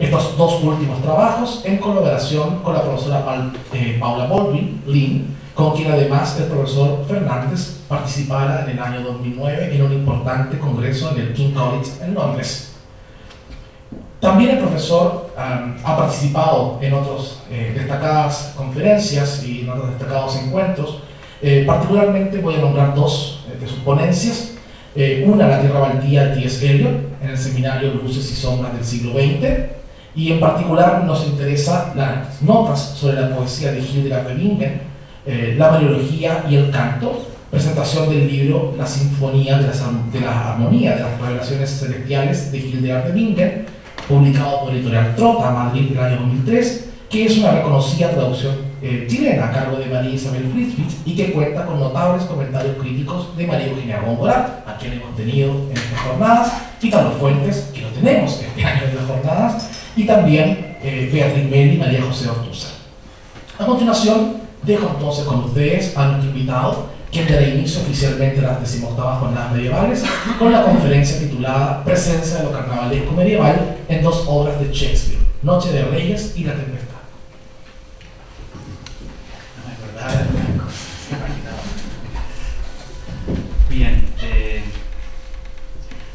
Estos dos últimos trabajos en colaboración con la profesora eh, Paula Baldwin, Lynn, con quien además el profesor Fernández participara en el año 2009 en un importante congreso en el King College en Londres. También el profesor ha participado en otras eh, destacadas conferencias y en otros destacados encuentros. Eh, particularmente voy a nombrar dos de sus ponencias. una, La Tierra Baldía T.S. Eliot, en el seminario Luces y Sombras del siglo XX, y en particular nos interesa las notas sobre la poesía de Hildegard de Bingen, eh, la mariología y el canto, presentación del libro La Sinfonía de, de la Armonía de las Revelaciones Celestiales de Hildegard de Bingen, publicado por Editorial Trota, Madrid, del año 2003, que es una reconocida traducción eh, chilena a cargo de María Isabel Friedrich y que cuenta con notables comentarios críticos de María Eugenia Góngora, a quien hemos tenido en estas jornadas, y Carlos Fuentes, que lo tenemos este año en las jornadas, y también eh, Beatriz Meli y María José Ortuza. A continuación, dejo entonces con ustedes a nuestro invitado, quien dará inicio oficialmente las decimoctavas jornadas medievales con la conferencia titulada Presencia de lo carnavalesco medieval en dos obras de Shakespeare, Noche de Reyes y La Tempestad. Bien, eh,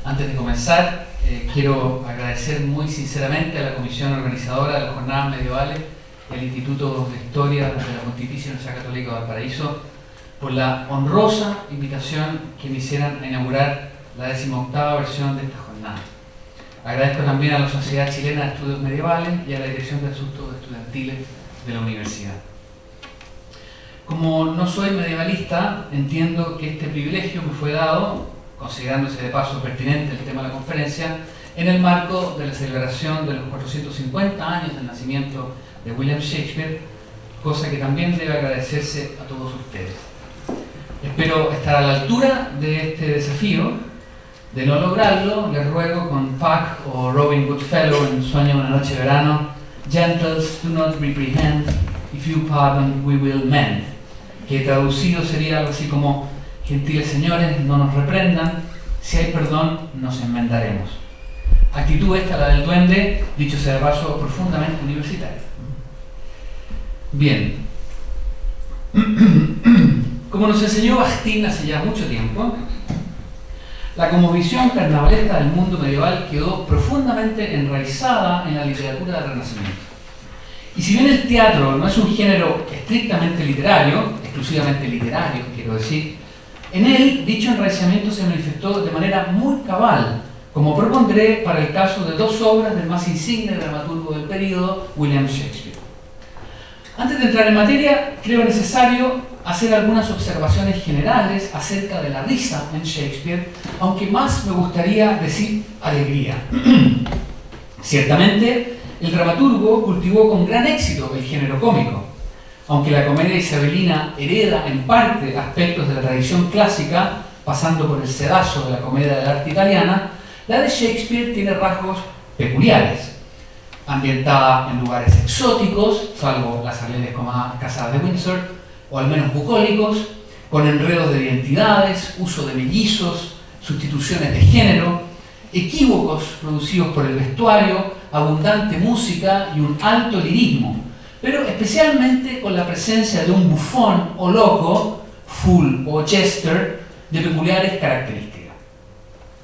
antes de comenzar, eh, quiero agradecer muy sinceramente a la comisión organizadora de las jornadas medievales y al Instituto de Historia de la Pontificia Universidad Católica de Valparaíso por la honrosa invitación que me hicieran a inaugurar la decimoctava versión de esta jornada. Agradezco también a la Sociedad Chilena de Estudios Medievales y a la Dirección de Asuntos Estudiantiles de la Universidad. Como no soy medievalista, entiendo que este privilegio me fue dado considerándose de paso pertinente el tema de la conferencia, en el marco de la celebración de los 450 años del nacimiento de William Shakespeare, cosa que también debe agradecerse a todos ustedes. Espero estar a la altura de este desafío. De no lograrlo, les ruego con Puck o Robin Goodfellow en Sueño una noche de verano, Gentles, do not reprehend, if you pardon, we will mend, que traducido sería algo así como Gentiles señores, no nos reprendan, si hay perdón, nos enmendaremos. Actitud esta, la del duende, dicho sea de paso, profundamente universitaria. Bien. Como nos enseñó Bastín hace ya mucho tiempo, la visión carnavalesca del mundo medieval quedó profundamente enraizada en la literatura del Renacimiento. Y si bien el teatro no es un género estrictamente literario, exclusivamente literario, quiero decir, en él, dicho enraizamiento se manifestó de manera muy cabal, como propondré para el caso de dos obras del más insigne dramaturgo del periodo, William Shakespeare. Antes de entrar en materia, creo necesario hacer algunas observaciones generales acerca de la risa en Shakespeare, aunque más me gustaría decir alegría. Ciertamente, el dramaturgo cultivó con gran éxito el género cómico, aunque la comedia isabelina hereda en parte aspectos de la tradición clásica, pasando por el sedazo de la comedia del arte italiana, la de Shakespeare tiene rasgos peculiares. Ambientada en lugares exóticos, salvo las alegres casadas de Windsor, o al menos bucólicos, con enredos de identidades, uso de mellizos, sustituciones de género, equívocos producidos por el vestuario, abundante música y un alto lirismo, pero especialmente con la presencia de un bufón o loco, full o chester, de peculiares características.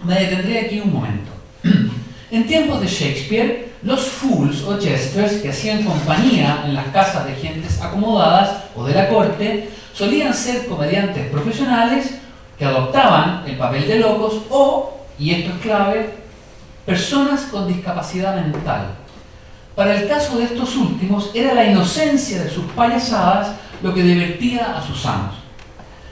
Me detendré aquí un momento. En tiempos de Shakespeare, los fools o jesters que hacían compañía en las casas de gentes acomodadas o de la corte solían ser comediantes profesionales que adoptaban el papel de locos o, y esto es clave, personas con discapacidad mental para el caso de estos últimos, era la inocencia de sus payasadas lo que divertía a sus amos.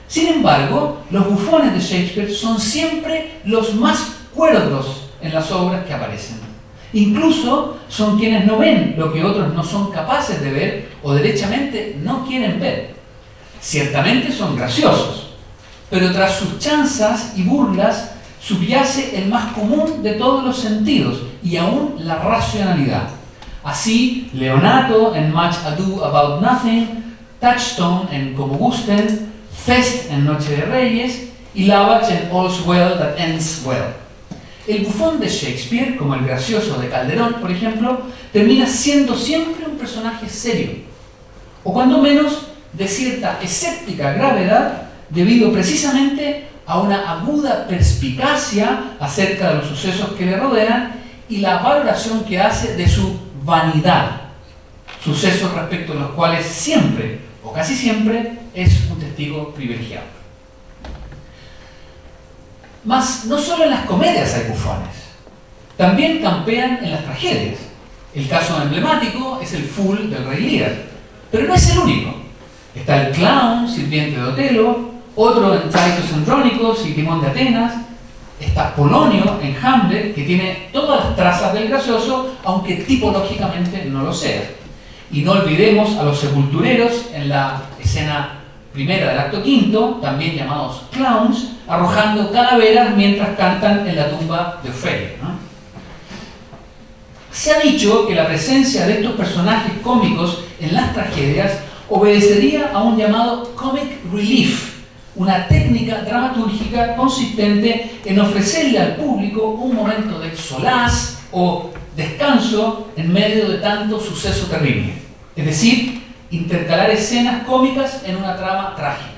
Sin embargo, los bufones de Shakespeare son siempre los más cuerdos en las obras que aparecen. Incluso son quienes no ven lo que otros no son capaces de ver o derechamente no quieren ver. Ciertamente son graciosos, pero tras sus chanzas y burlas subyace el más común de todos los sentidos y aún la racionalidad. Así, Leonato en Much Ado About Nothing, Touchstone en Como Gusten, Fest en Noche de Reyes y Lavach en All's Well That Ends Well. El bufón de Shakespeare, como el gracioso de Calderón, por ejemplo, termina siendo siempre un personaje serio, o cuando menos de cierta escéptica gravedad, debido precisamente a una aguda perspicacia acerca de los sucesos que le rodean y la valoración que hace de su vanidad, sucesos respecto a los cuales siempre, o casi siempre, es un testigo privilegiado. Mas no solo en las comedias hay bufones, también campean en las tragedias. El caso emblemático es el Fool del Rey Lear, pero no es el único. Está el clown, sirviente de Otelo, otro en Titus Andrónicos y Timón de Atenas, está Polonio en Hamlet, que tiene todas las trazas del gracioso, aunque tipológicamente no lo sea. Y no olvidemos a los sepultureros en la escena primera del acto quinto, también llamados clowns, arrojando calaveras mientras cantan en la tumba de Ofelia. Se ha dicho que la presencia de estos personajes cómicos en las tragedias obedecería a un llamado comic relief, una técnica dramatúrgica consistente en ofrecerle al público un momento de solaz o descanso en medio de tanto suceso terrible. Es decir, intercalar escenas cómicas en una trama trágica.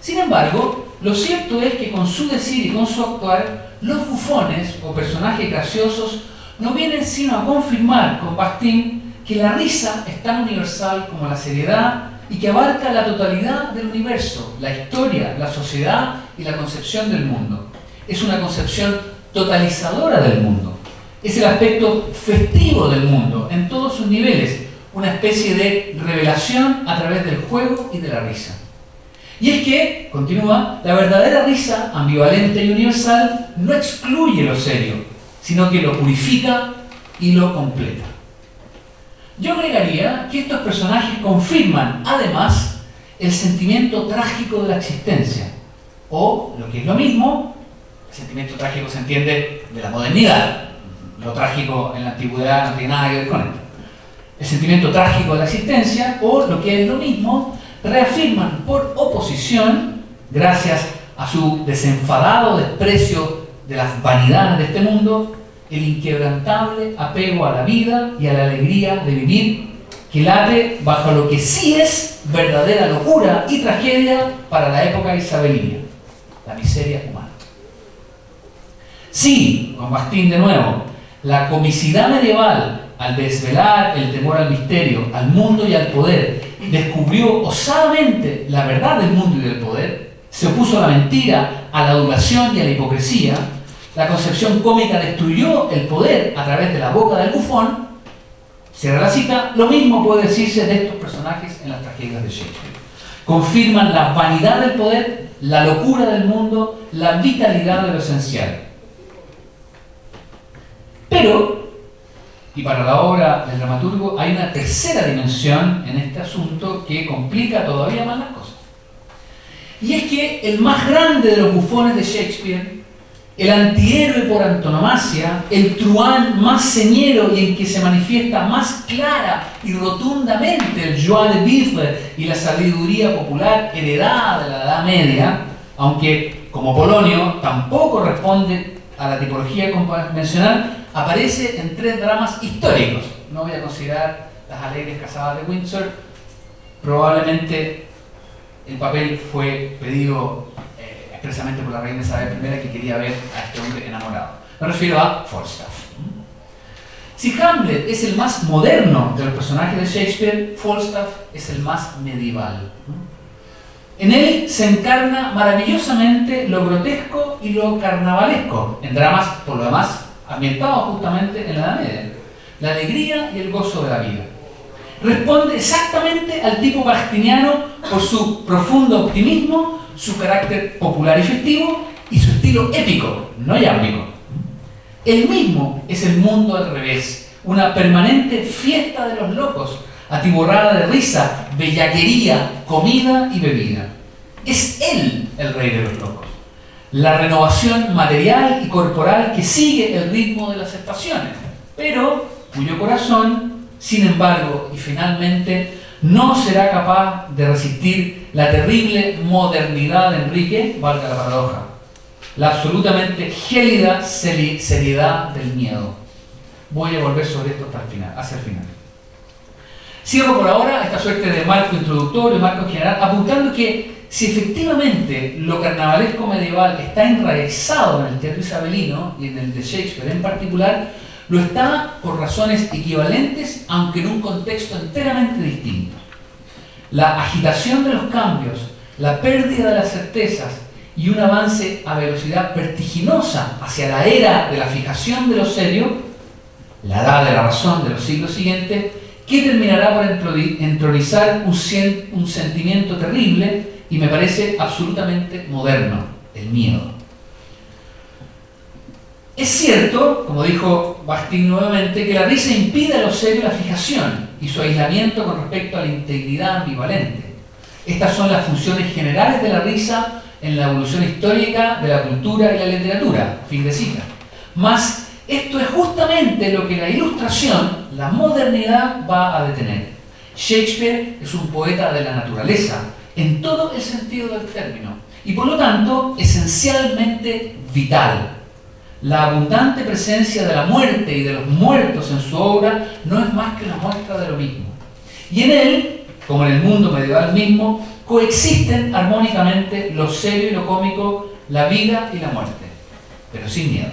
Sin embargo, lo cierto es que con su decir y con su actuar, los bufones o personajes graciosos no vienen sino a confirmar con Bastín que la risa es tan universal como la seriedad y que abarca la totalidad del universo, la historia, la sociedad y la concepción del mundo. Es una concepción totalizadora del mundo. Es el aspecto festivo del mundo en todos sus niveles, una especie de revelación a través del juego y de la risa. Y es que, continúa, la verdadera risa, ambivalente y universal, no excluye lo serio, sino que lo purifica y lo completa. Yo agregaría que estos personajes confirman, además, el sentimiento trágico de la existencia, o, lo que es lo mismo, el sentimiento trágico se entiende de la modernidad, lo trágico en la antigüedad no tiene nada que ver con esto. El sentimiento trágico de la existencia, o lo que es lo mismo, reafirman por oposición, gracias a su desenfadado desprecio de las vanidades de este mundo, el inquebrantable apego a la vida y a la alegría de vivir que late bajo lo que sí es verdadera locura y tragedia para la época isabelina, la miseria humana. Sí, con Bastín de nuevo, la comicidad medieval al desvelar el temor al misterio, al mundo y al poder, descubrió osadamente la verdad del mundo y del poder, se opuso a la mentira, a la adulación y a la hipocresía, la concepción cómica destruyó el poder a través de la boca del bufón, cierra la cita, lo mismo puede decirse de estos personajes en las tragedias de Shakespeare. Confirman la vanidad del poder, la locura del mundo, la vitalidad de lo esencial. Pero y para la obra del dramaturgo hay una tercera dimensión en este asunto que complica todavía más las cosas. Y es que el más grande de los bufones de Shakespeare, el antihéroe por antonomasia, el truán más señero y en que se manifiesta más clara y rotundamente el joie de vivre y la sabiduría popular heredada de la Edad Media, aunque como Polonio tampoco responde a la tipología convencional, aparece en tres dramas históricos. No voy a considerar las alegres casadas de Windsor. Probablemente el papel fue pedido expresamente por la reina Isabel I que quería ver a este hombre enamorado. Me refiero a Falstaff. Si Hamlet es el más moderno de los personajes de Shakespeare, Falstaff es el más medieval. En él se encarna maravillosamente lo grotesco y lo carnavalesco, en dramas, por lo demás, ambientado justamente en la Edad Media, la alegría y el gozo de la vida. Responde exactamente al tipo bastiniano por su profundo optimismo, su carácter popular y festivo y su estilo épico, no yámbico. El mismo es el mundo al revés, una permanente fiesta de los locos, atiborrada de risa, bellaquería, comida y bebida. Es él el rey de los locos la renovación material y corporal que sigue el ritmo de las estaciones, pero cuyo corazón, sin embargo, y finalmente, no será capaz de resistir la terrible modernidad de Enrique, valga la paradoja. la absolutamente gélida seriedad del miedo. Voy a volver sobre esto hasta el final, hacia el final. Cierro por ahora esta suerte de marco introductorio, marco general, apuntando que si efectivamente lo carnavalesco medieval está enraizado en el teatro isabelino y en el de Shakespeare en particular, lo está por razones equivalentes, aunque en un contexto enteramente distinto. La agitación de los cambios, la pérdida de las certezas y un avance a velocidad vertiginosa hacia la era de la fijación de lo serio, la edad de la razón de los siglos siguientes, que terminará por entronizar un sentimiento terrible y me parece absolutamente moderno, el miedo. Es cierto, como dijo Bastín nuevamente, que la risa impide a lo serio la fijación y su aislamiento con respecto a la integridad ambivalente. Estas son las funciones generales de la risa en la evolución histórica de la cultura y la literatura, fin de cita. Mas esto es justamente lo que la ilustración, la modernidad, va a detener. Shakespeare es un poeta de la naturaleza, en todo el sentido del término, y por lo tanto esencialmente vital. La abundante presencia de la muerte y de los muertos en su obra no es más que una muestra de lo mismo. Y en él, como en el mundo medieval mismo, coexisten armónicamente lo serio y lo cómico, la vida y la muerte, pero sin miedo.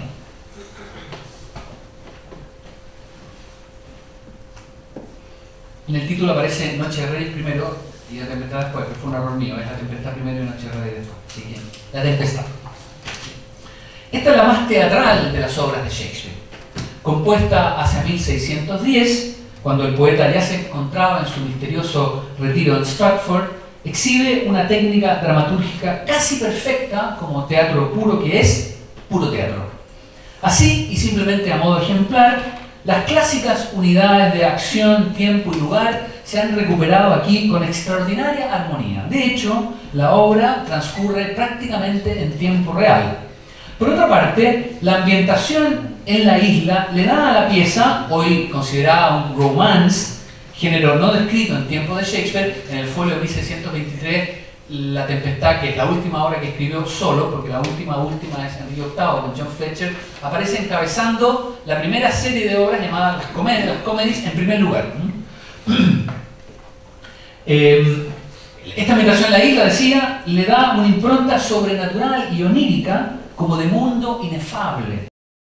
En el título aparece Noche de Rey primero y La Tempestad después, que fue un error mío, es La Tempestad primero y Noche de Rey después. Así que, La Tempestad. Esta es la más teatral de las obras de Shakespeare, compuesta hacia 1610, cuando el poeta ya se encontraba en su misterioso retiro en Stratford, exhibe una técnica dramatúrgica casi perfecta como teatro puro que es, puro teatro. Así, y simplemente a modo ejemplar, las clásicas unidades de acción, tiempo y lugar se han recuperado aquí con extraordinaria armonía. De hecho, la obra transcurre prácticamente en tiempo real. Por otra parte, la ambientación en la isla le da a la pieza, hoy considerada un romance, género no descrito en tiempos de Shakespeare, en el folio 1623 la Tempestad, que es la última obra que escribió solo, porque la última, última es Enrique VIII con John Fletcher, aparece encabezando la primera serie de obras llamadas las comedias, comedies en primer lugar. Em, esta ambientación en la isla, decía, le da una impronta sobrenatural y onírica como de mundo inefable,